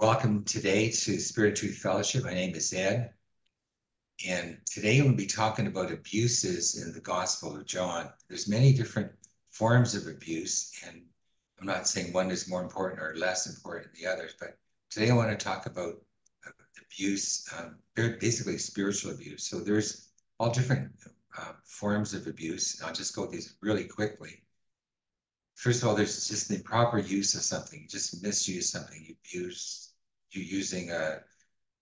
Welcome today to Spirit Truth Fellowship. My name is Ed. And today we'll be talking about abuses in the Gospel of John. There's many different forms of abuse, and I'm not saying one is more important or less important than the others, but today I want to talk about abuse, um, basically spiritual abuse. So there's all different uh, forms of abuse. I'll just go through these really quickly first of all, there's just the improper use of something. You just misuse something. You use you using a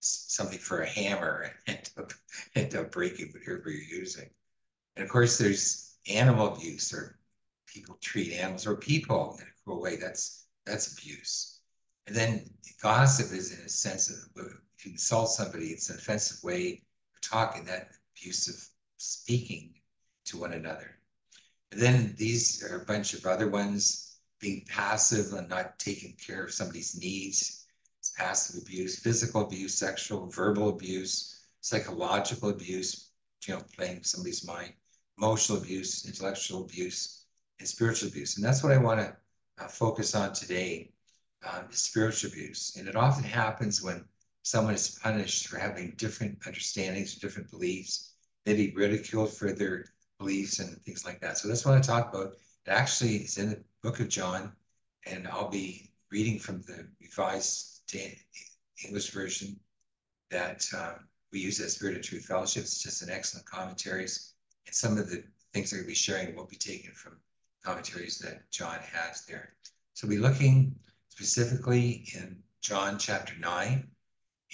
something for a hammer and end up, end up breaking whatever you're using. And of course, there's animal abuse, or people treat animals or people in a cruel way. That's that's abuse. And then gossip is in a sense of if you insult somebody, it's an offensive way of talking. That abusive speaking to one another. And then these are a bunch of other ones being passive and not taking care of somebody's needs. Passive abuse, physical abuse, sexual, verbal abuse, psychological abuse, you know, playing somebody's mind, emotional abuse, intellectual abuse, and spiritual abuse. And that's what I want to uh, focus on today, uh, spiritual abuse. And it often happens when someone is punished for having different understandings, different beliefs, maybe ridiculed for their beliefs and things like that. So that's what I talk about. It actually is in the book of John, and I'll be reading from the Revised English version that um, we use at Spirit of Truth Fellowship. It's just an excellent commentaries, and some of the things going to be sharing will be taken from commentaries that John has there. So we'll be looking specifically in John chapter 9,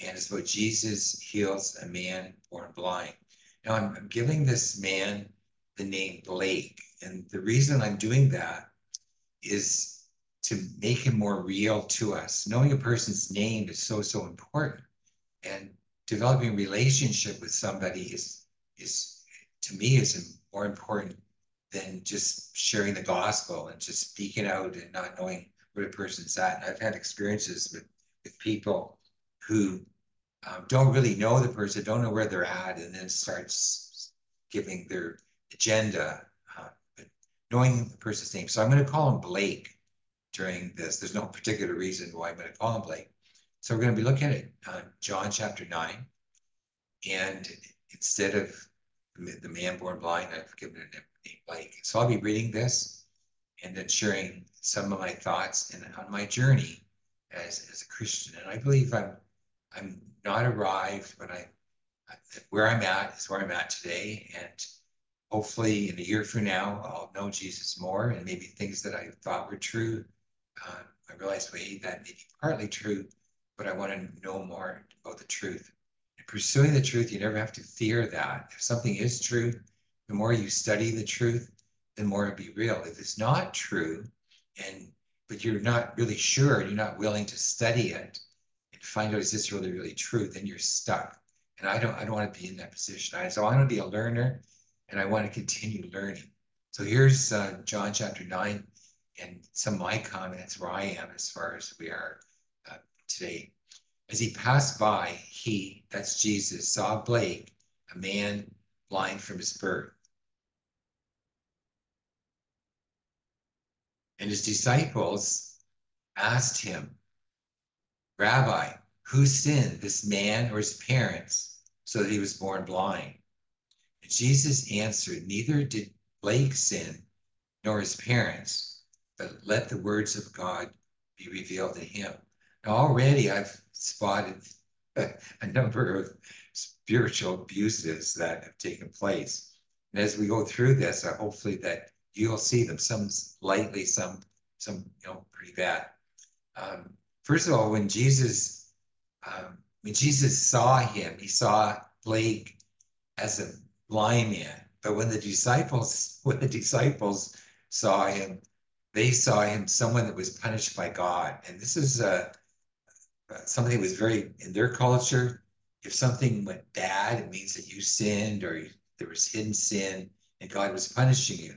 and it's about Jesus heals a man born blind. Now I'm, I'm giving this man the name Blake. And the reason I'm doing that is to make him more real to us. Knowing a person's name is so, so important. And developing a relationship with somebody is, is to me, is more important than just sharing the gospel and just speaking out and not knowing where the person's at. And I've had experiences with, with people who um, don't really know the person, don't know where they're at, and then starts giving their agenda, uh, knowing the person's name. So I'm going to call him Blake during this. There's no particular reason why I'm going to call him Blake. So we're going to be looking at uh, John chapter 9. And instead of the man born blind, I've given it a name Blake. So I'll be reading this and then sharing some of my thoughts and on my journey as, as a Christian. And I believe I'm I'm not arrived, but I where I'm at is where I'm at today. And hopefully in a year from now, I'll know Jesus more and maybe things that I thought were true. Uh, I realized, that may be partly true, but I want to know more about the truth. In pursuing the truth, you never have to fear that. If something is true, the more you study the truth, the more it'll be real. If it's not true, and but you're not really sure, you're not willing to study it and find out is this really, really true, then you're stuck. And I don't I don't want to be in that position. I, so I want to be a learner and I want to continue learning. So here's uh, John chapter 9 and some of my comments where I am as far as we are uh, today. As he passed by, he, that's Jesus, saw Blake, a man blind from his birth. And his disciples asked him, Rabbi, who sinned, this man or his parents, so that he was born blind? And Jesus answered, Neither did Blake sin, nor his parents, let the words of God be revealed to him. Now, already I've spotted a number of spiritual abuses that have taken place. And as we go through this, uh, hopefully that you'll see them, some lightly, some, some, you know, pretty bad. Um, first of all, when Jesus, um, when Jesus saw him, he saw Blake as a blind man. But when the disciples, when the disciples saw him, they saw him someone that was punished by God. And this is uh, something that was very in their culture. If something went bad, it means that you sinned or there was hidden sin and God was punishing you.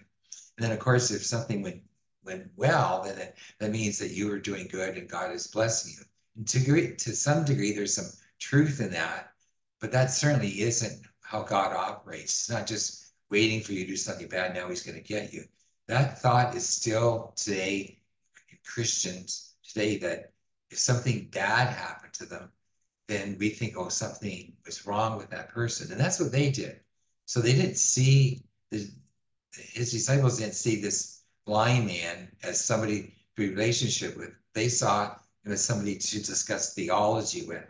And then, of course, if something went went well, then it, that means that you were doing good and God is blessing you. And to, to some degree, there's some truth in that, but that certainly isn't how God operates. It's not just waiting for you to do something bad, now he's going to get you. That thought is still today in Christians today that if something bad happened to them, then we think, oh, something was wrong with that person. And that's what they did. So they didn't see the, his disciples didn't see this blind man as somebody to be relationship with. They saw him as somebody to discuss theology with,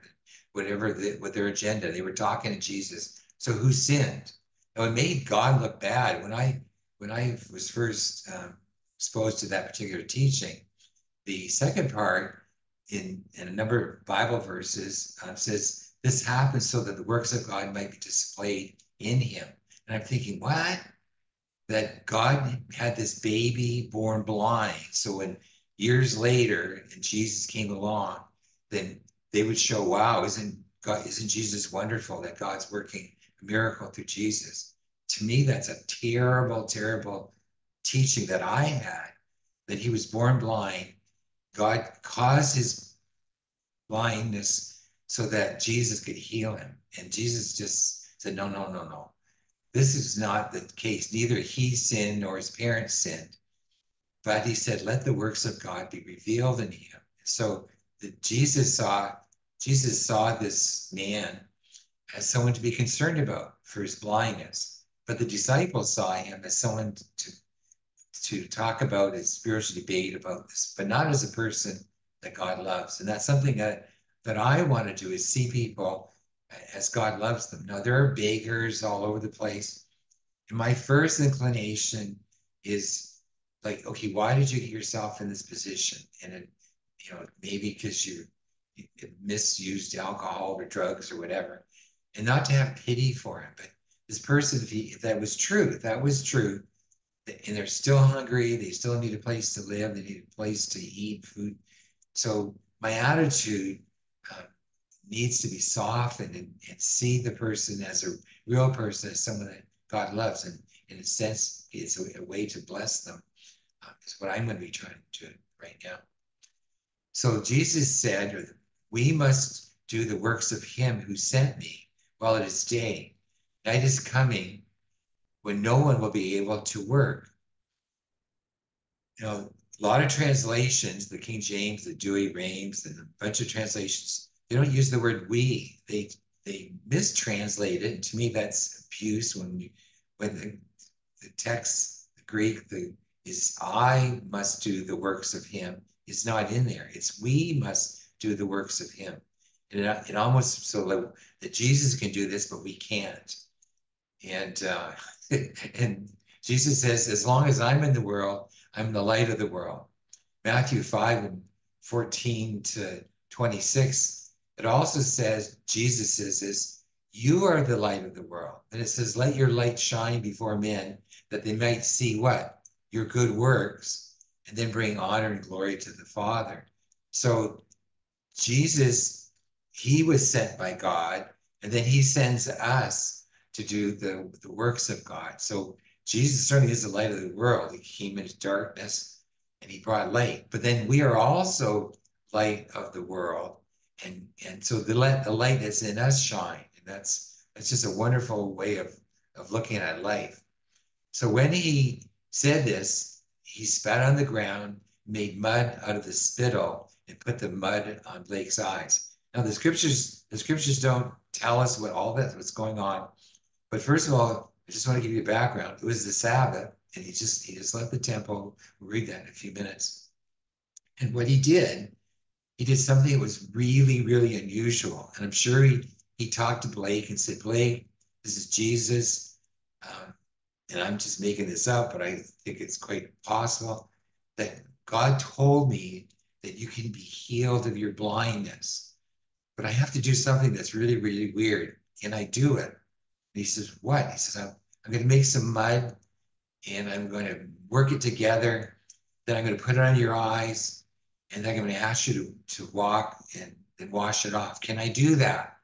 whatever the, with their agenda. They were talking to Jesus. So who sinned? Now it made God look bad. When I when I was first um, exposed to that particular teaching, the second part in, in a number of Bible verses uh, says this happens so that the works of God might be displayed in him. And I'm thinking, what? That God had this baby born blind. So when years later and Jesus came along, then they would show, wow, isn't God, isn't Jesus wonderful that God's working a miracle through Jesus? To me, that's a terrible, terrible teaching that I had that he was born blind God caused his blindness so that Jesus could heal him. And Jesus just said, No, no, no, no. This is not the case. Neither he sinned nor his parents sinned. But he said, Let the works of God be revealed in him. So Jesus saw Jesus saw this man as someone to be concerned about for his blindness. But the disciples saw him as someone to to talk about a spiritual debate about this, but not as a person that God loves. And that's something that that I want to do is see people as God loves them. Now there are beggars all over the place. And my first inclination is like, okay, why did you get yourself in this position? And it, you know, maybe because you, you misused alcohol or drugs or whatever, and not to have pity for him. But this person, that was true, that was true, and they're still hungry. They still need a place to live. They need a place to eat food. So my attitude uh, needs to be softened and, and see the person as a real person, as someone that God loves. And in a sense, it's a, a way to bless them. Uh, is what I'm going to be trying to do right now. So Jesus said, we must do the works of him who sent me while it is day. Night is coming when no one will be able to work. You know, a lot of translations, the King James, the Douay-Rheims, and a bunch of translations, they don't use the word we. They they mistranslate it. And to me, that's abuse when you, when the, the text, the Greek, the is I must do the works of him is not in there. It's we must do the works of him. And it, it almost so that Jesus can do this, but we can't. And uh, and Jesus says, as long as I'm in the world, I'm the light of the world. Matthew 5 and 14 to 26, it also says, Jesus says this, you are the light of the world. And it says, let your light shine before men that they might see what? Your good works, and then bring honor and glory to the Father. So Jesus, he was sent by God, and then he sends us to do the, the works of God. So Jesus certainly is the light of the world. He came into darkness and he brought light. But then we are also light of the world. And and so the light, the light that's in us shine. And that's that's just a wonderful way of, of looking at life. So when he said this, he spat on the ground, made mud out of the spittle, and put the mud on Blake's eyes. Now the scriptures, the scriptures don't tell us what all that what's going on but first of all, I just want to give you a background. It was the Sabbath, and he just he just left the temple. We'll read that in a few minutes. And what he did, he did something that was really, really unusual. And I'm sure he he talked to Blake and said, Blake, this is Jesus. Um, and I'm just making this up, but I think it's quite possible that God told me that you can be healed of your blindness. But I have to do something that's really, really weird. Can I do it? He says, What? He says, I'm, I'm going to make some mud and I'm going to work it together. Then I'm going to put it on your eyes and then I'm going to ask you to, to walk and then wash it off. Can I do that?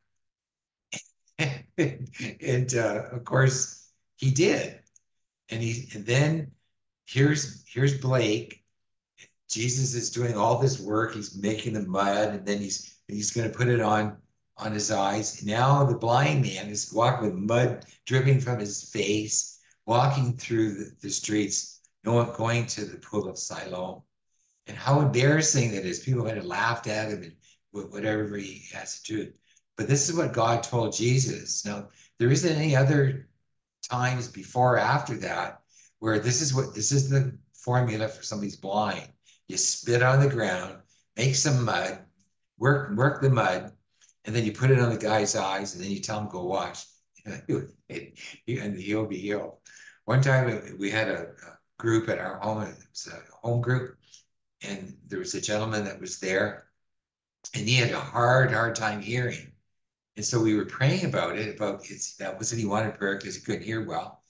and uh, of course, he did. And he and then here's here's Blake. Jesus is doing all this work. He's making the mud, and then he's he's going to put it on on his eyes. Now the blind man is walking with mud dripping from his face, walking through the, the streets, going to the pool of Siloam. and how embarrassing that is. People might have laughed at him and whatever he has to do. But this is what God told Jesus. Now, there isn't any other times before or after that where this is what this is the formula for somebody's blind. You spit on the ground, make some mud, work work the mud, and then you put it on the guy's eyes, and then you tell him go watch, and he'll be healed. One time we had a, group at our home, it was a home group, and there was a gentleman that was there, and he had a hard, hard time hearing. And so we were praying about it, about it's that wasn't he wanted prayer because he couldn't hear well.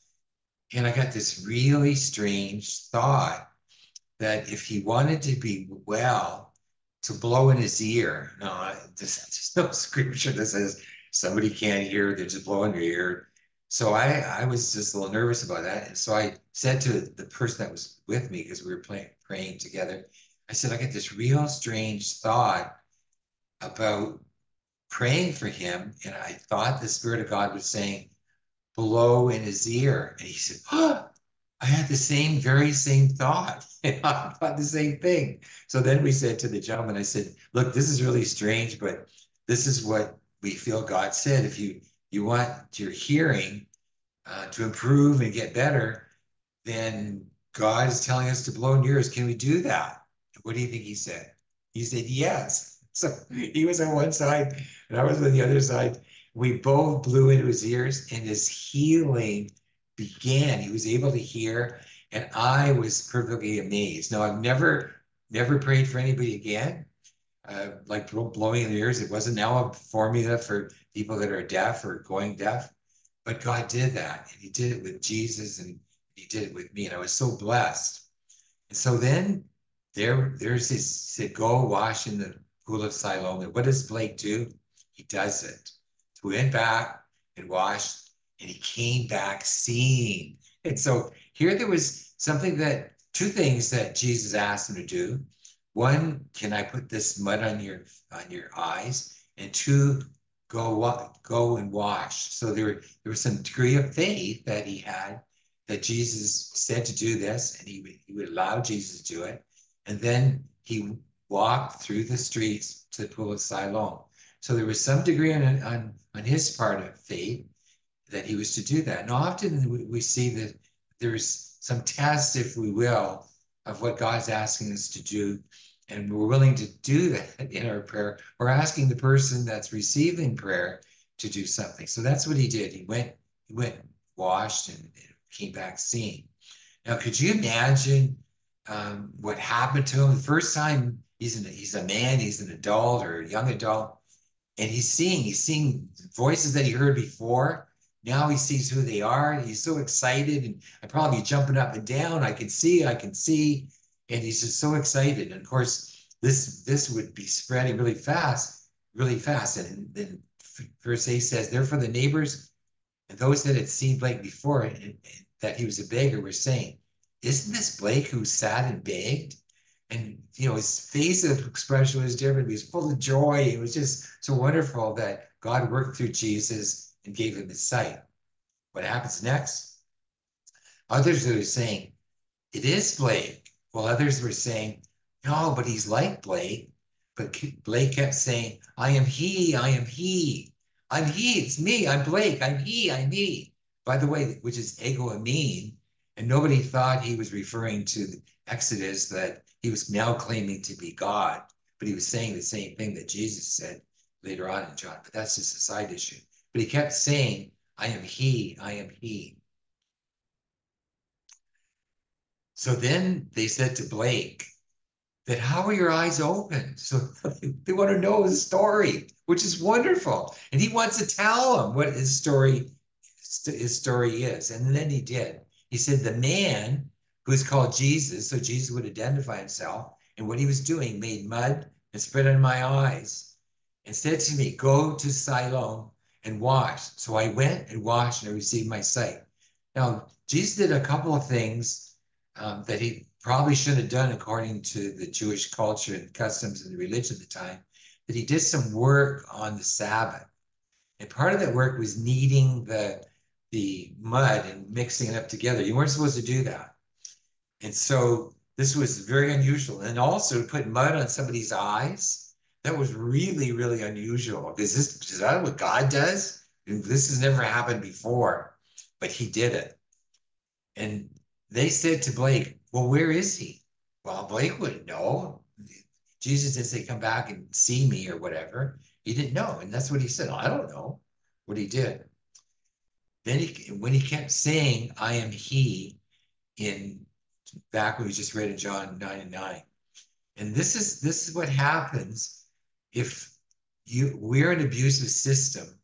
And I got this really strange thought that if he wanted to be well, to blow in his ear. No, there's, there's no scripture that says somebody can't hear, they just blow in your ear. So I, I was just a little nervous about that. And so I said to the person that was with me, because we were playing, praying together, I said, I got this real strange thought about praying for him. And I thought the Spirit of God was saying, blow in his ear. And he said, oh, I had the same, very same thought. I thought the same thing. So then we said to the gentleman, I said, look, this is really strange, but this is what we feel God said. If you, you want your hearing uh, to improve and get better, then God is telling us to blow in yours. Can we do that? What do you think he said? He said, yes. So he was on one side and I was on the other side. We both blew into his ears and his healing began. He was able to hear, and I was perfectly amazed. Now, I've never, never prayed for anybody again, uh, like blowing in the ears. It wasn't now a formula for people that are deaf or going deaf, but God did that, and He did it with Jesus, and He did it with me, and I was so blessed. And so then there, there's this said, go wash in the pool of Siloam. And what does Blake do? He does it. So we went back and washed and he came back seeing. And so here there was something that two things that Jesus asked him to do. One, can I put this mud on your on your eyes? And two, go go and wash. So there, there was some degree of faith that he had that Jesus said to do this, and he would, he would allow Jesus to do it. And then he walked through the streets to the pool of Siloam. So there was some degree on, on, on his part of faith that he was to do that. And often we, see that there's some test, if we will, of what God's asking us to do. And we're willing to do that in our prayer. We're asking the person that's receiving prayer to do something. So that's what he did. He went, he went, washed, and, came back seeing. Now, could you imagine um, what happened to him the first time he's an, he's a man, he's an adult or a young adult, and he's seeing he's seeing voices that he heard before now he sees who they are. He's so excited and I probably jumping up and down. I can see, I can see. And he's just so excited. And of course, this this would be spreading really fast, really fast. And then verse 8 says, Therefore the neighbors and those that had seen Blake before and, and that he was a beggar were saying, Isn't this Blake who sat and begged? And you know, his face of expression was different. He was full of joy. It was just so wonderful that God worked through Jesus and gave him his sight. What happens next? Others were saying, it is Blake. While others were saying, no, but he's like Blake. But Blake kept saying, I am he, I am he. I'm he, it's me, I'm Blake, I'm he, I'm he. By the way, which is ego eimi, and nobody thought he was referring to the Exodus that he was now claiming to be God, but he was saying the same thing that Jesus said later on in John, but that's just a side issue. But he kept saying, I am he, I am he. So then they said to Blake, that how are your eyes open? So they want to know his story, which is wonderful. And he wants to tell them what his story, his story is. And then he did. He said, the man who's called Jesus, so Jesus would identify himself, and what he was doing made mud and spread on my eyes and said to me, go to Siloam and washed. So I went and washed and I received my sight. Now, Jesus did a couple of things um, that he probably shouldn't have done according to the Jewish culture and customs and the religion at the time, that he did some work on the Sabbath. And part of that work was kneading the, the mud and mixing it up together. You weren't supposed to do that. And so this was very unusual. And also to put mud on somebody's eyes, that was really, really unusual. Because this is that what God does? This has never happened before, but he did it. And they said to Blake, Well, where is he? Well, Blake wouldn't know. Jesus didn't say, Come back and see me or whatever. He didn't know. And that's what he said. I don't know what he did. Then he, when he kept saying, I am he, in back when we just read in John 9 and 9. And this is this is what happens if you we're an abusive system,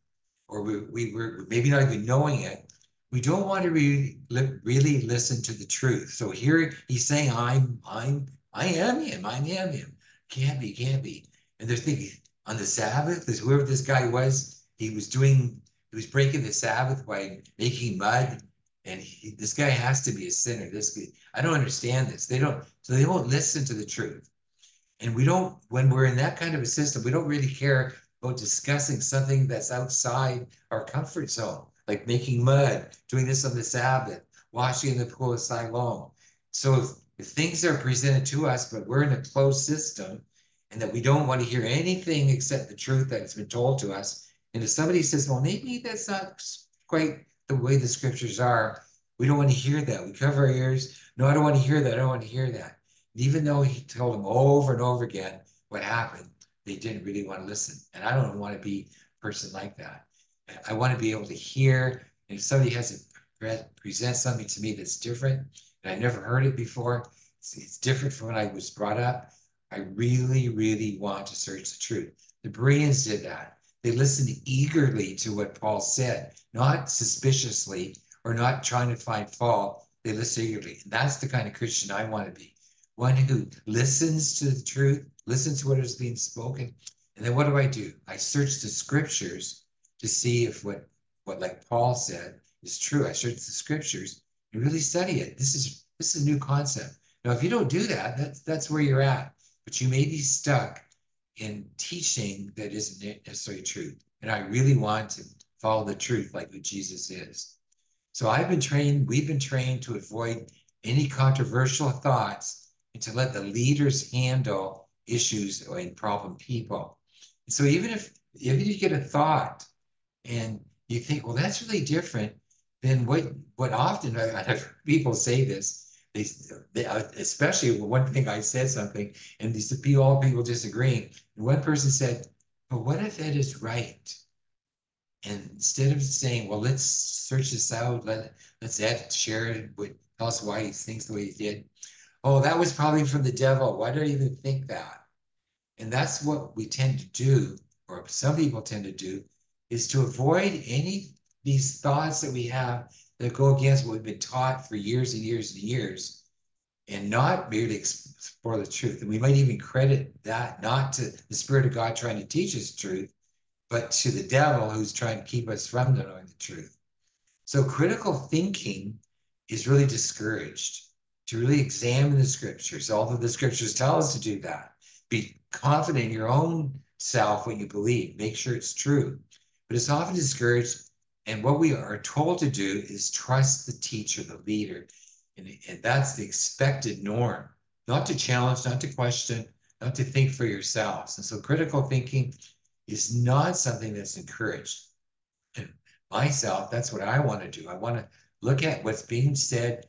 or we, we were maybe not even knowing it. We don't want to really really listen to the truth. So here he's saying, I'm I'm I am him, I am him. Can't be, can't be. And they're thinking on the Sabbath, this whoever this guy was, he was doing he was breaking the Sabbath by making mud, and he, this guy has to be a sinner. This I don't understand this. They don't, so they won't listen to the truth. And we don't, when we're in that kind of a system, we don't really care about discussing something that's outside our comfort zone, like making mud, doing this on the Sabbath, washing in the pool of Siloam. So if, if things are presented to us, but we're in a closed system, and that we don't want to hear anything except the truth that's been told to us, and if somebody says, well, maybe that's not quite the way the scriptures are, we don't want to hear that. We cover our ears. No, I don't want to hear that. I don't want to hear that. Even though he told them over and over again what happened, they didn't really want to listen. And I don't want to be a person like that. I want to be able to hear. And if somebody has to present something to me that's different, and I never heard it before, it's, it's different from when I was brought up, I really, really want to search the truth. The Bereans did that. They listened eagerly to what Paul said, not suspiciously or not trying to find fault. They listened eagerly. And that's the kind of Christian I want to be one who listens to the truth, listens to what is being spoken. And then what do I do? I search the scriptures to see if what, what like Paul said is true. I search the scriptures and really study it. This is this is a new concept. Now, if you don't do that, that's that's where you're at. But you may be stuck in teaching that isn't necessarily true. And I really want to follow the truth like what Jesus is. So I've been trained, we've been trained to avoid any controversial thoughts and to let the leaders handle issues and problem people. So even if if you get a thought and you think, well, that's really different, than what what often I have people say this, they, they especially one thing I said something, and these people, all people disagreeing. And one person said, "But what if Ed is right?" And instead of saying, "Well, let's search this out. Let let's Ed share it with tell us why he thinks the way he did." Oh, that was probably from the devil. Why do I even think that? And that's what we tend to do, or some people tend to do, is to avoid any these thoughts that we have that go against what we've been taught for years and years and years and not merely explore the truth. And we might even credit that not to the Spirit of God trying to teach us truth, but to the devil who's trying to keep us from knowing the truth. So critical thinking is really discouraged to really examine the scriptures, although the scriptures tell us to do that. Be confident in your own self when you believe, make sure it's true. But it's often discouraged and what we are told to do is trust the teacher, the leader. And, and that's the expected norm, not to challenge, not to question, not to think for yourselves. And so critical thinking is not something that's encouraged. And myself, that's what I want to do. I want to look at what's being said,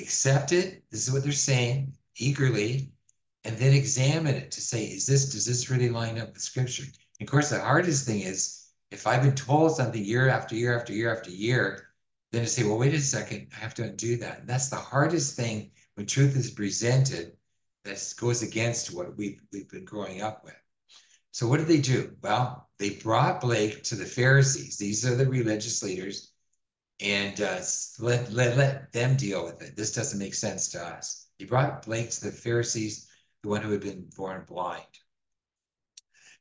accept it. This is what they're saying eagerly, and then examine it to say, is this, does this really line up with scripture? And of course, the hardest thing is if I've been told something year after year after year after year, then to say, well, wait a second, I have to undo that. And that's the hardest thing when truth is presented that goes against what we've, we've been growing up with. So what did they do? Well, they brought Blake to the Pharisees. These are the religious leaders and uh, let, let, let them deal with it. This doesn't make sense to us. He brought Blake to the Pharisees, the one who had been born blind.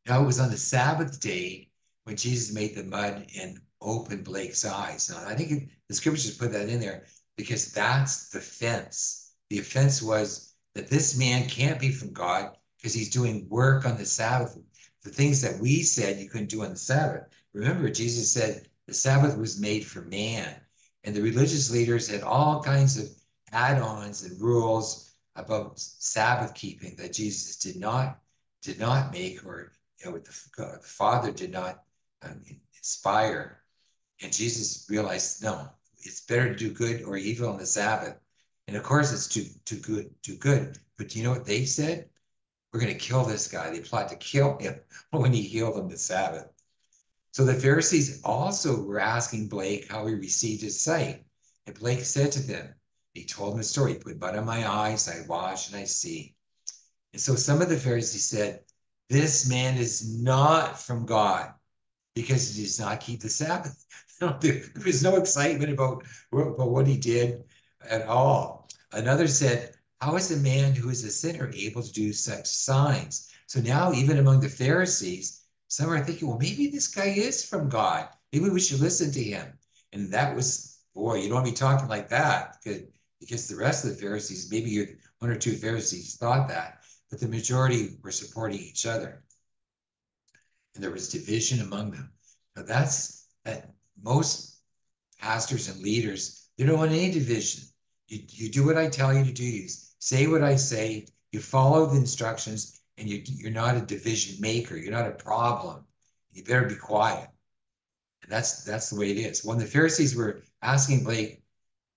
Now it was on the Sabbath day when Jesus made the mud and opened Blake's eyes. Now, I think the scriptures put that in there because that's the fence. The offense was that this man can't be from God because he's doing work on the Sabbath. The things that we said you couldn't do on the Sabbath. Remember, Jesus said the Sabbath was made for man. And the religious leaders had all kinds of add ons and rules about Sabbath keeping that Jesus did not did not make, or you know, the, the Father did not um, inspire. And Jesus realized, no, it's better to do good or evil on the Sabbath. And of course, it's too too good, too good. But do you know what they said? We're going to kill this guy. They plot to kill him when he healed them the Sabbath. So the Pharisees also were asking Blake how he received his sight. And Blake said to them, he told them a story, put mud on my eyes, I wash and I see. And so some of the Pharisees said, This man is not from God because he does not keep the Sabbath. there was no excitement about, about what he did at all. Another said, How is a man who is a sinner able to do such signs? So now, even among the Pharisees, some are thinking, Well, maybe this guy is from God. Maybe we should listen to him. And that was, boy, you don't want to be talking like that because because the rest of the Pharisees, maybe one or two Pharisees thought that, but the majority were supporting each other. And there was division among them. Now that's that most pastors and leaders, they don't want any division. You, you do what I tell you to do. You say what I say. You follow the instructions, and you, you're not a division maker. You're not a problem. You better be quiet. And that's that's the way it is. When the Pharisees were asking Blake,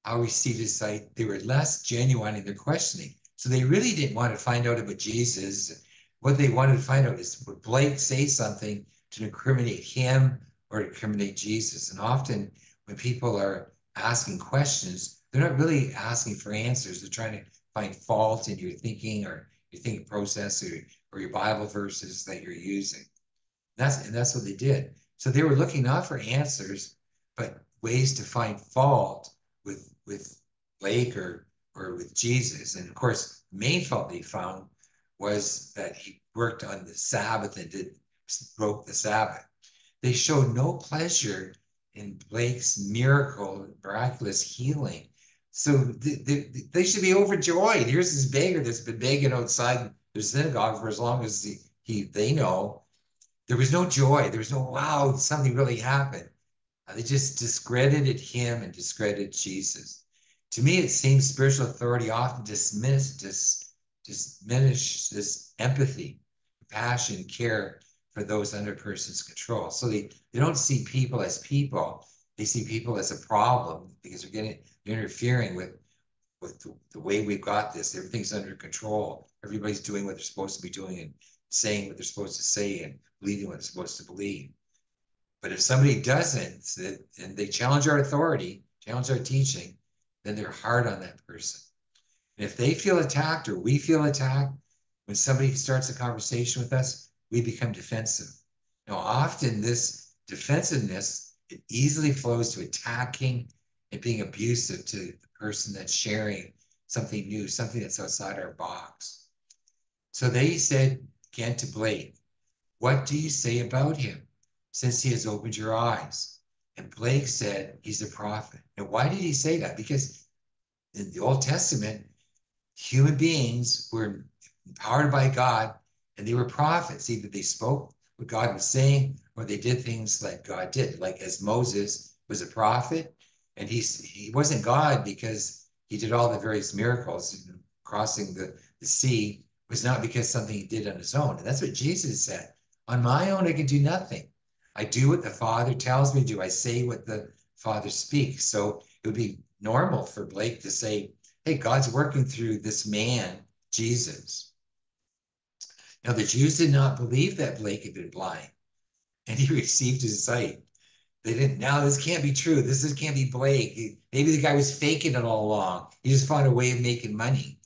how received his sight, they were less genuine in their questioning. So they really didn't want to find out about Jesus. What they wanted to find out is would Blake say something to incriminate him or incriminate Jesus? And often when people are asking questions, they're not really asking for answers. They're trying to find fault in your thinking or your thinking process or, or your Bible verses that you're using. That's and that's what they did. So they were looking not for answers, but ways to find fault with with Blake or or with Jesus. And of course, the main fault they found was that he worked on the Sabbath and did broke the Sabbath. They showed no pleasure in Blake's miracle, miraculous healing. So they, should be overjoyed. Here's this beggar that's been begging outside the synagogue for as long as he, he they know. There was no joy. There was no wow, something really happened. They just discredited him and discredited Jesus. To me, it seems spiritual authority often dismiss, dis, diminish this empathy, compassion, care for those under person's control. So they, they don't see people as people. They see people as a problem because they're getting they're interfering with with the, the way we've got this. Everything's under control. Everybody's doing what they're supposed to be doing and saying what they're supposed to say and believing what they're supposed to believe. But if somebody doesn't, and they challenge our authority, challenge our teaching, then they're hard on that person. And if they feel attacked or we feel attacked, when somebody starts a conversation with us, we become defensive. Now, often this defensiveness, it easily flows to attacking and being abusive to the person that's sharing something new, something that's outside our box. So they said again to Blake, What do you say about him? since he has opened your eyes. And Blake said he's a prophet. Now, why did he say that? Because in the Old Testament, human beings were empowered by God and they were prophets. Either they spoke what God was saying or they did things like God did. Like as Moses was a prophet and he's, he wasn't God because he did all the various miracles, crossing the, the sea was not because something he did on his own. And that's what Jesus said. On my own, I can do nothing. I do what the Father tells me to do. I say what the Father speaks. So it would be normal for Blake to say, hey, God's working through this man, Jesus. Now, the Jews did not believe that Blake had been blind and he received his sight. They didn't, now this can't be true. This is, can't be Blake. Maybe the guy was faking it all along. He just found a way of making money.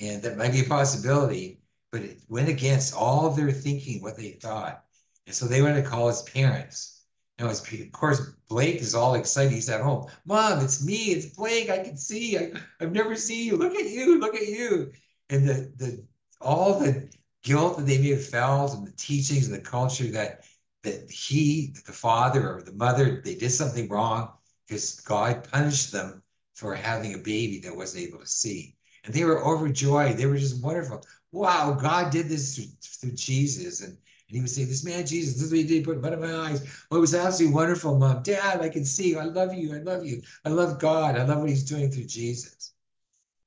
And that might be a possibility, but it went against all their thinking, what they thought. And so they went to call his parents. Now, his, of course, Blake is all excited. He's at home. Mom, it's me. It's Blake. I can see. I, I've never seen you. Look at you. Look at you. And the the all the guilt that they may have felt and the teachings and the culture that that he, the father or the mother, they did something wrong because God punished them for having a baby that wasn't able to see. And they were overjoyed. They were just wonderful. Wow, God did this through, through Jesus. And and he would say, This man, Jesus, this is what he did, put mud in my eyes. Well, it was absolutely wonderful, mom. Dad, I can see you. I love you. I love you. I love God. I love what he's doing through Jesus.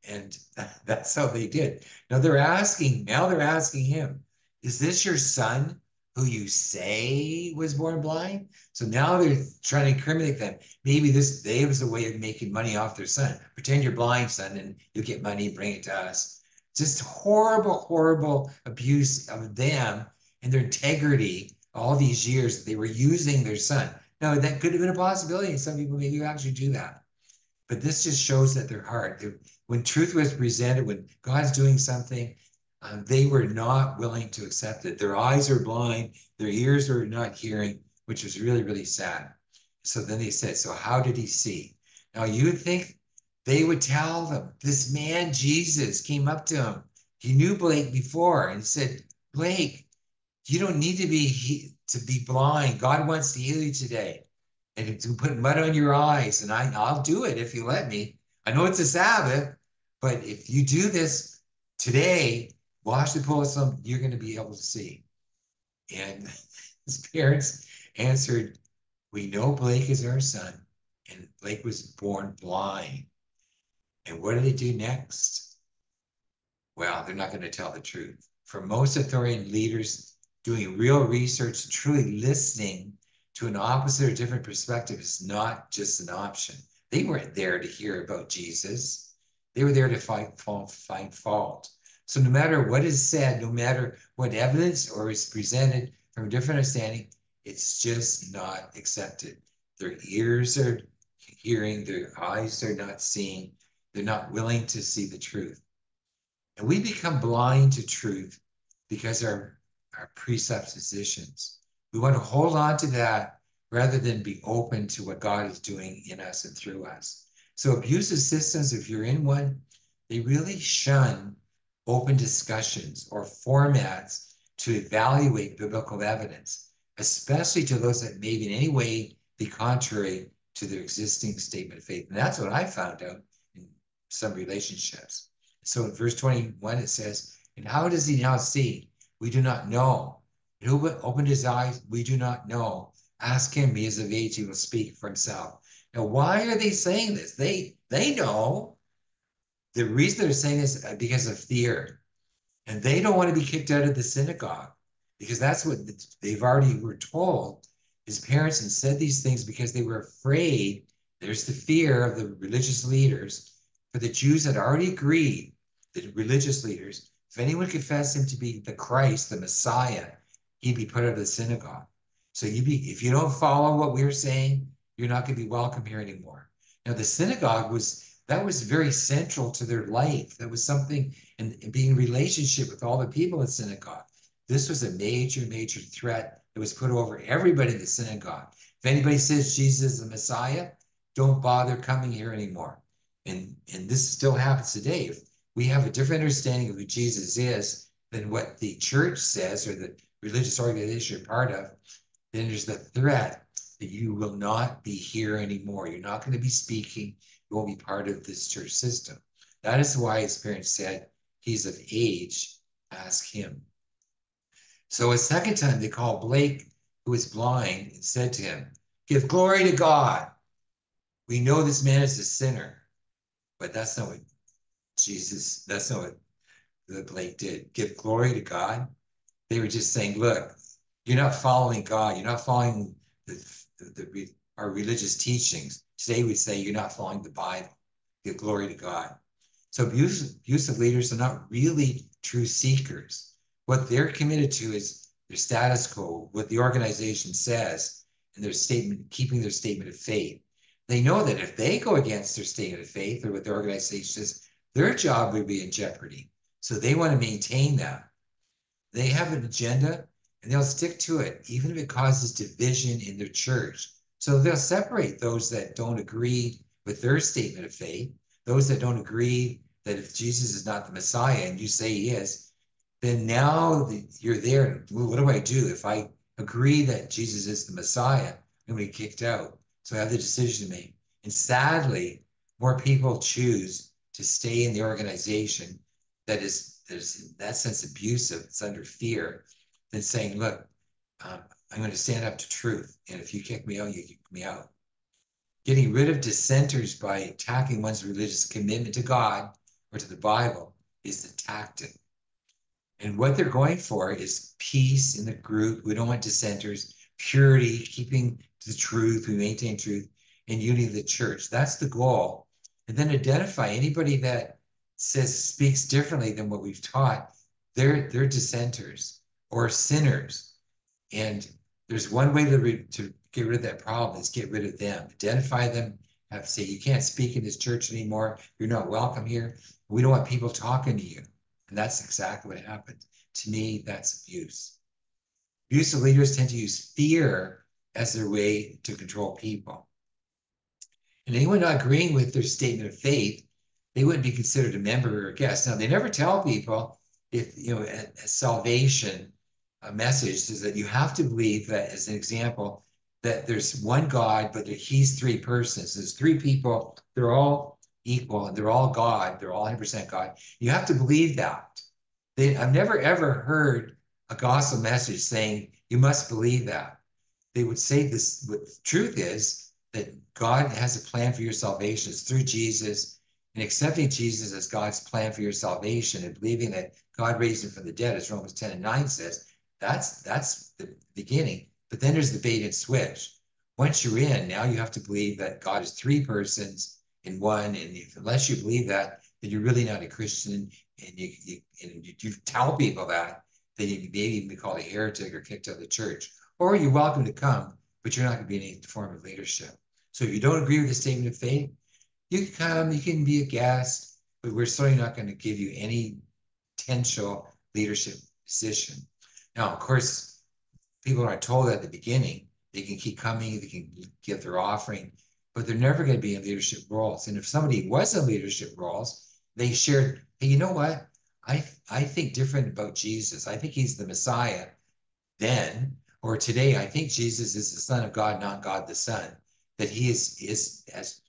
And that's how they did. Now they're asking, now they're asking him, is this your son who you say was born blind? So now they're trying to incriminate them. Maybe this they was a way of making money off their son. Pretend you're blind, son, and you get money, bring it to us. Just horrible, horrible abuse of them and their integrity all these years that they were using their son. Now that could have been a possibility. Some people maybe actually do that. But this just shows that their heart, when truth was presented, when God's doing something, um, they were not willing to accept it. Their eyes are blind, their ears are not hearing, which was really, really sad. So then they said, So how did he see? Now you would think they would tell them, This man, Jesus, came up to him. He knew Blake before and said, Blake, you don't need to be to be blind. God wants to heal you today and to put mud on your eyes. And I, I'll do it if you let me. I know it's a Sabbath, but if you do this today, wash the pool some, you're going to be able to see. And his parents answered, We know Blake is our son, and Blake was born blind. And what do they do next? Well, they're not going to tell the truth. For most authority leaders, doing real research, truly listening to an opposite or different perspective is not just an option. They weren't there to hear about Jesus. They were there to find, find fault. So no matter what is said, no matter what evidence or is presented from a different understanding, it's just not accepted. Their ears are hearing, their eyes are not seeing, they're not willing to see the truth. And we become blind to truth because our, our presuppositions we want to hold on to that rather than be open to what God is doing in us and through us. So abusive systems, if you're in one, they really shun open discussions or formats to evaluate biblical evidence, especially to those that may in any way be contrary to their existing statement of faith. And that's what I found out in some relationships. So in verse 21, it says, And how does he now see? We do not know. Who opened his eyes? We do not know. Ask him. He is of age. He will speak for himself. Now, why are they saying this? They they know. The reason they're saying this uh, because of fear, and they don't want to be kicked out of the synagogue because that's what they've already were told. His parents and said these things because they were afraid. There's the fear of the religious leaders. For the Jews had already agreed, the religious leaders, if anyone confessed him to be the Christ, the Messiah, he'd be put out of the synagogue. So you be if you don't follow what we're saying, you're not going to be welcome here anymore. Now the synagogue was that was very central to their life. That was something and being in relationship with all the people in synagogue. This was a major, major threat that was put over everybody in the synagogue. If anybody says Jesus is the Messiah, don't bother coming here anymore. And and this still happens today. If we have a different understanding of who Jesus is than what the church says or the religious organization you're part of, then there's the threat that you will not be here anymore. You're not going to be speaking. Won't be part of this church system. That is why his parents said, he's of age, ask him. So a second time they called Blake, who was blind, and said to him, give glory to God. We know this man is a sinner, but that's not what Jesus, that's not what Blake did. Give glory to God. They were just saying, look, you're not following God. You're not following the, the, the, our religious teachings. Today we say you're not following the Bible. Give glory to God. So abusive, abusive leaders are not really true seekers. What they're committed to is their status quo, what the organization says, and their statement, keeping their statement of faith. They know that if they go against their statement of faith or what the organization says, their job would be in jeopardy. So they want to maintain that. They have an agenda and they'll stick to it, even if it causes division in their church. So they'll separate those that don't agree with their statement of faith, those that don't agree that if Jesus is not the Messiah and you say he is, then now the, you're there. Well, what do I do if I agree that Jesus is the Messiah? I'm going to be kicked out. So I have the decision to make. And sadly, more people choose to stay in the organization that is there's in that sense abusive, it's under fear, than saying, look, um, I'm going to stand up to truth. And if you kick me out, you kick me out. Getting rid of dissenters by attacking one's religious commitment to God or to the Bible, is the tactic. And what they're going for is peace in the group. We don't want dissenters, purity, keeping the truth. We maintain truth and unity of the church. That's the goal. And then identify anybody that says speaks differently than what we've taught. They're they're dissenters or sinners. And there's one way to, re, to get rid of that problem is get rid of them. Identify them. Have say you can't speak in this church anymore. You're not welcome here. We don't want people talking to you. And that's exactly what happened. To me, that's abuse. Abusive leaders tend to use fear as their way to control people. And anyone not agreeing with their statement of faith, they wouldn't be considered a member or a guest. Now, they never tell people if, you know, a, a salvation a message is that you have to believe that, as an example, that there's one God, but that he's three persons. There's three people. They're all equal and they're all God, they're all 100% God. You have to believe that. They, I've never ever heard a gospel message saying you must believe that. They would say this, what the truth is that God has a plan for your salvation. It's through Jesus and accepting Jesus as God's plan for your salvation and believing that God raised him from the dead, as Romans 10 and 9 says, that's that's the beginning. But then there's the bait and switch. Once you're in, now you have to believe that God is three persons in one. And if, unless you believe that, then you're really not a Christian. And you, you, and you, you tell people that, then you may even be called a heretic or kicked out of the church. Or you're welcome to come, but you're not going to be in any form of leadership. So if you don't agree with the statement of faith, you can come, you can be a guest, but we're certainly not going to give you any potential leadership position. Now, of course, people are told at the beginning they can keep coming, they can give their offering, but they're never going to be in leadership roles. And if somebody was in leadership roles, they shared, hey, you know what? I, I think different about Jesus. I think he's the Messiah then, or today, I think Jesus is the Son of God, not God the Son. That he is, is as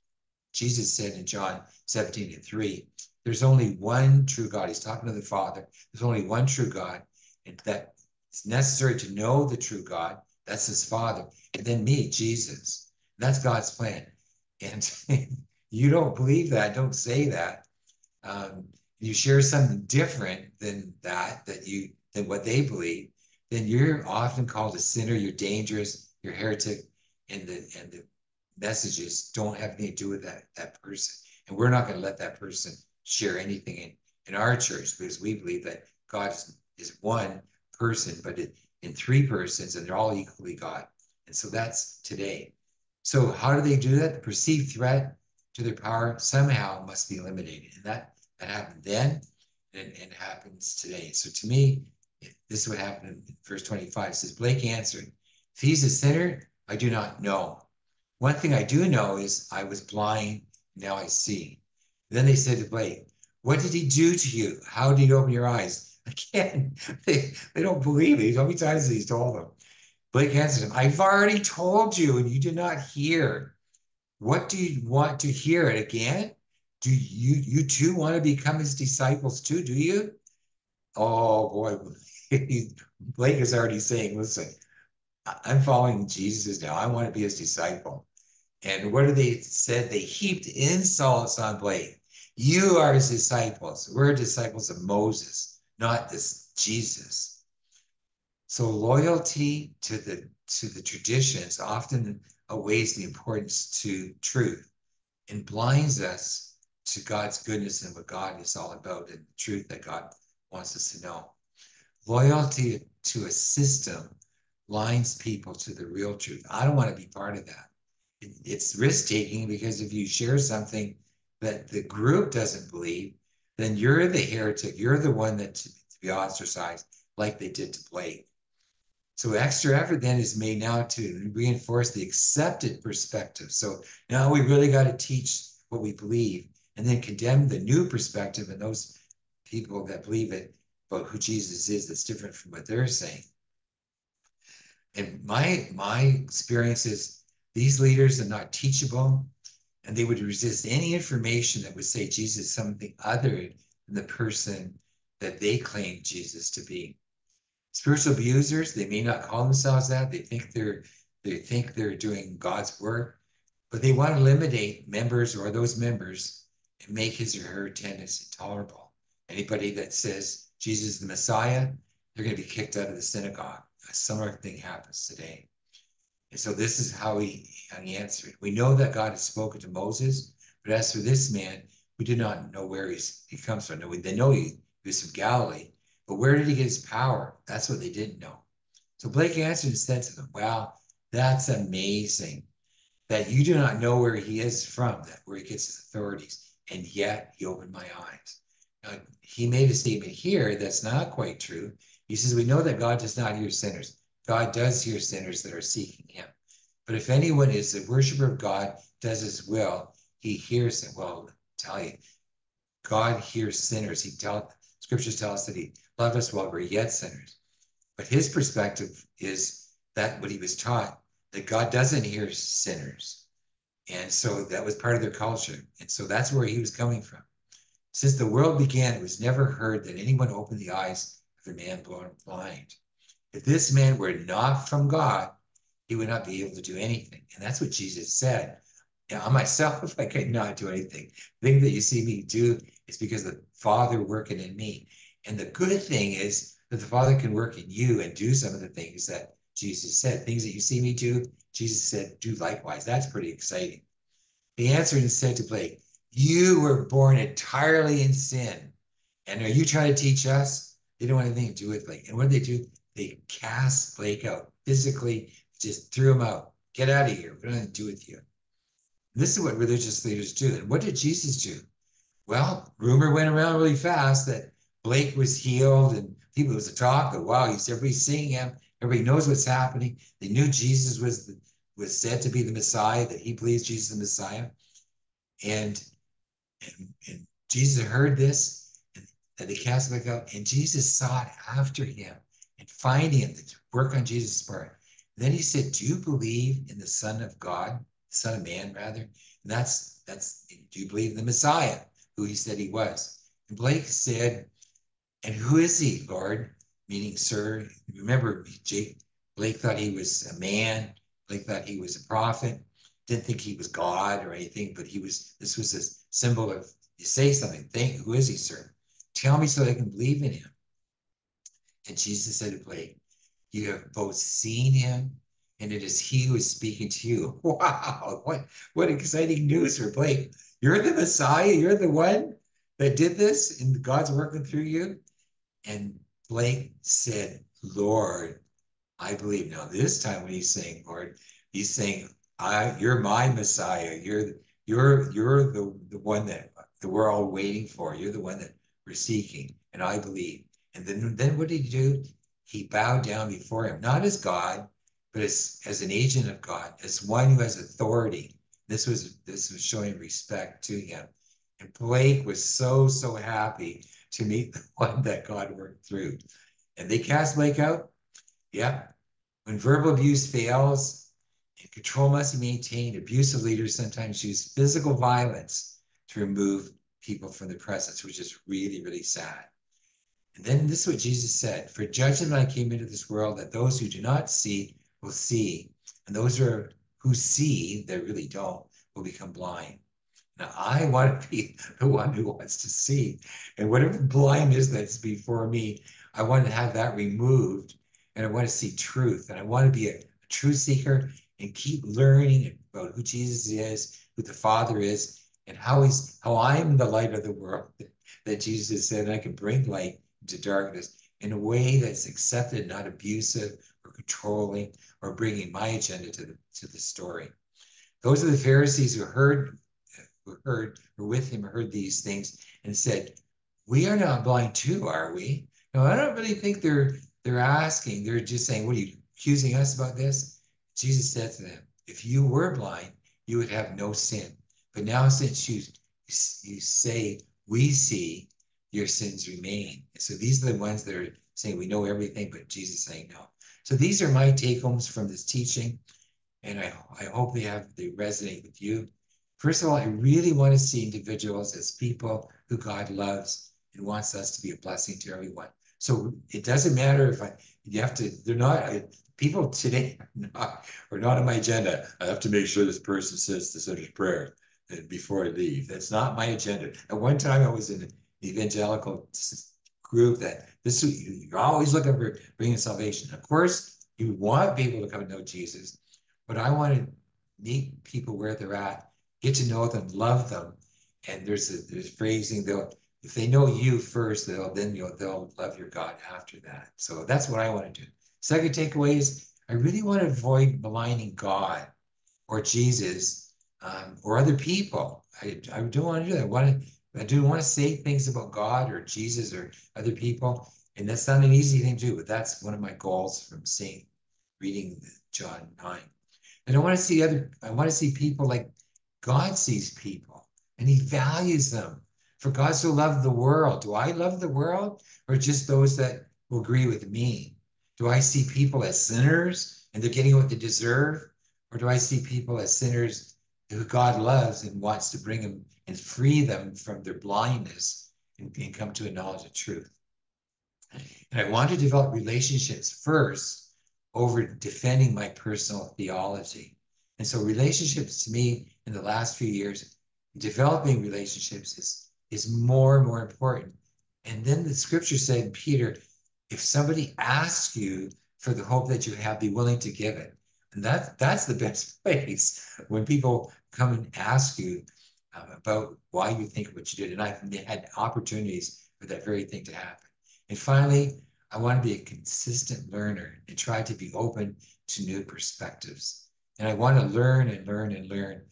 Jesus said in John 17 and 3, there's only one true God. He's talking to the Father. There's only one true God, and that it's necessary to know the true God. That's his Father. And then me, Jesus. That's God's plan and you don't believe that, don't say that. Um, you share something different than that, that you than what they believe, then you're often called a sinner. You're dangerous. You're heretic, and the and the messages don't have anything to do with that that person. And we're not going to let that person share anything in in our church because we believe that God is, is one person, but it, in three persons, and they're all equally God. And so that's today. So how do they do that? The perceived threat to their power somehow must be eliminated. And that, that happened then and, and happens today. So to me, this is what happened in verse 25. It says, Blake answered, if he's a sinner, I do not know. One thing I do know is I was blind, now I see. Then they said to Blake, What did he do to you? How did he open your eyes? Again, they, they don't believe it. How many times he told them? Blake him, I've already told you and you did not hear. What do you want to hear it again? Do you you too want to become his disciples too? Do you? Oh boy, Blake is already saying, listen, I'm following Jesus now. I want to be his disciple. And what do they said? They heaped insults on Blake. You are his disciples. We're disciples of Moses, not this Jesus. So loyalty to the to the traditions often outweighs the importance to truth and blinds us to God's goodness and what God is all about and the truth that God wants us to know. Loyalty to a system blinds people to the real truth. I don't want to be part of that. It, it's risk taking because if you share something that the group doesn't believe, then you're the heretic. You're the one that to, to be ostracized, like they did to Blake. So extra effort then is made now to reinforce the accepted perspective. So now we really got to teach what we believe and then condemn the new perspective and those people that believe it about who Jesus is that's different from what they're saying. And my my experience is these leaders are not teachable and they would resist any information that would say Jesus is something other than the person that they claim Jesus to be spiritual abusers they may not call themselves that they think they're they think they're doing god's work but they want to eliminate members or those members and make his or her attendance intolerable. Anybody that says Jesus is the Messiah, they're going to be kicked out of the synagogue. A similar thing happens today. And so this is how he, he answered. We know that God has spoken to Moses, but as for this man, we do not know where he's, he comes from. No, they know he, he was from Galilee, but where did he get his power? That's what they didn't know. So Blake answered and said to them, Wow, that's amazing that you do not know where he is from, that where he gets his authorities, and yet he opened my eyes. Now, he made a statement here that's not quite true. He says, We know that God does not hear sinners. God does hear sinners that are seeking him. But if anyone is a worshiper of God, does his will, he hears them. Well, I'll tell you, God hears sinners. He tell scriptures tell us that he loved us while we are yet sinners. But his perspective is that what he was taught, that God doesn't hear sinners. And so that was part of their culture. And so that's where he was coming from. Since the world began, it was never heard that anyone opened the eyes of a man born blind. If this man were not from God, he would not be able to do anything. And that's what Jesus said. On myself, I could not do anything. The thing that you see me do is because the Father working in me. And the good thing is that the Father can work in you and do some of the things that Jesus said. Things that you see me do, Jesus said, do likewise. That's pretty exciting. He answered and said to Blake, You were born entirely in sin. And are you trying to teach us? They don't want anything to do with Blake. And what did they do? They cast Blake out physically, just threw him out. Get out of here. What have to do with you. This is what religious leaders do. And what did Jesus do? Well, rumor went around really fast that Blake was healed and people was a talk that wow, he's everybody's seeing him, everybody knows what's happening. They knew Jesus was the, was said to be the Messiah, that he believes Jesus the Messiah. And, and, and Jesus heard this and, and they cast back out, and Jesus sought after him finding him to work on Jesus' part. then he said, Do you believe in the Son of God, Son of Man, rather? And that's that's do you believe in the Messiah, who he said he was? And Blake said, and who is he, Lord? Meaning, sir, remember, Jake, Blake thought he was a man. Blake thought he was a prophet. Didn't think he was God or anything, but he was, this was a symbol of, you say something, think, who is he, sir? Tell me so I can believe in him. And Jesus said to Blake, you have both seen him and it is he who is speaking to you. Wow, what, what exciting news for Blake. You're the Messiah. You're the one that did this and God's working through you. And Blake said, Lord, I believe. Now, this time when he's saying, Lord, he's saying, I, you're my Messiah. You're, you're, you're the, the one that, that we're all waiting for. You're the one that we're seeking. And I believe. And then, then what did he do? He bowed down before him, not as God, but as, as an agent of God, as one who has authority. This was this was showing respect to him. And Blake was so, so happy to meet the one that God worked through. And they cast Blake out. Yeah. When verbal abuse fails and control must be maintained, abusive leaders sometimes use physical violence to remove people from the presence, which is really, really sad. And then this is what Jesus said For judgment I came into this world that those who do not see will see, and those who, are, who see that really don't will become blind. Now, I want to be the one who wants to see. And whatever blindness that's before me, I want to have that removed. And I want to see truth. And I want to be a, a truth seeker and keep learning about who Jesus is, who the Father is, and how he's how I am the light of the world that Jesus said I can bring light into darkness in a way that's accepted, not abusive or controlling or bringing my agenda to the to the story. Those are the Pharisees who heard who heard or with him heard these things and said, "We are not blind too, are we?" No, I don't really think they're they're asking. They're just saying, "What are you accusing us about this?" Jesus said to them, "If you were blind, you would have no sin. But now, since you you say we see, your sins remain." So these are the ones that are saying we know everything, but Jesus saying no. So these are my take homes from this teaching, and I I hope they have they resonate with you. First of all, I really want to see individuals as people who God loves and wants us to be a blessing to everyone. So it doesn't matter if I, you have to, they're not, I, people today are not, are not on my agenda. I have to make sure this person says the sinner's prayer. before I leave. That's not my agenda. At one time, I was in evangelical group that this you're always looking for bringing salvation. Of course, you want people to come to know Jesus, but I want to meet people where they're at, get to know them, love them, and there's a, there's phrasing they'll if they know you first, they'll then you'll they'll love your God after that. So that's what I want to do. Second takeaway is I really want to avoid maligning God or Jesus um, or other people. I, I don't want to do that. I want to I do want to say things about God or Jesus or other people, and that's not an easy thing to do. But that's one of my goals from seeing, reading John nine, and I want to see other. I want to see people like God sees people, and He values them. For God so loved the world. Do I love the world, or just those that will agree with me? Do I see people as sinners and they're getting what they deserve, or do I see people as sinners who God loves and wants to bring them and free them from their blindness and, and come to a knowledge of truth. And I want to develop relationships first over defending my personal theology. And so relationships to me in the last few years, developing relationships is, is more and more important. And then the scripture said, Peter, if somebody asks you for the hope that you have, be willing to give it. And that, that's the best place when people come and ask you about why you think what you did. And I've had opportunities for that very thing to happen. And finally, I want to be a consistent learner and try to be open to new perspectives. And I want to learn and learn and learn.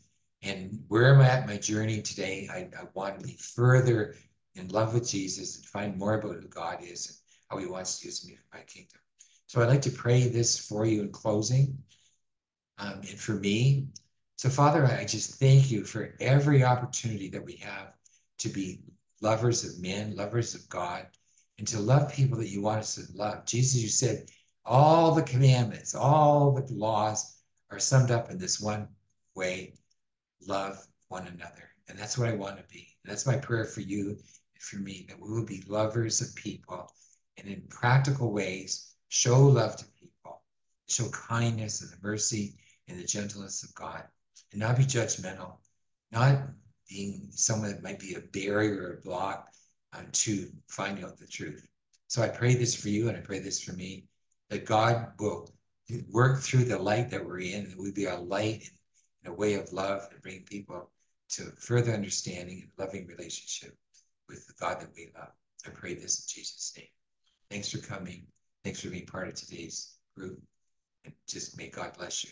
And where am I at my journey today? I, I want to be further in love with Jesus and find more about who God is and how he wants to use me for my kingdom. So I'd like to pray this for you in closing. Um, and for me, so, Father, I just thank you for every opportunity that we have to be lovers of men, lovers of God, and to love people that you want us to love. Jesus, you said all the commandments, all the laws are summed up in this one way love one another. And that's what I want to be. And that's my prayer for you and for me that we will be lovers of people and in practical ways show love to people, show kindness and the mercy and the gentleness of God and not be judgmental, not being someone that might be a barrier or a block uh, to finding out the truth. So I pray this for you and I pray this for me that God will work through the light that we're in, that we be a light and a way of love and bring people to further understanding and loving relationship with the God that we love. I pray this in Jesus' name. Thanks for coming. Thanks for being part of today's group. And just may God bless you.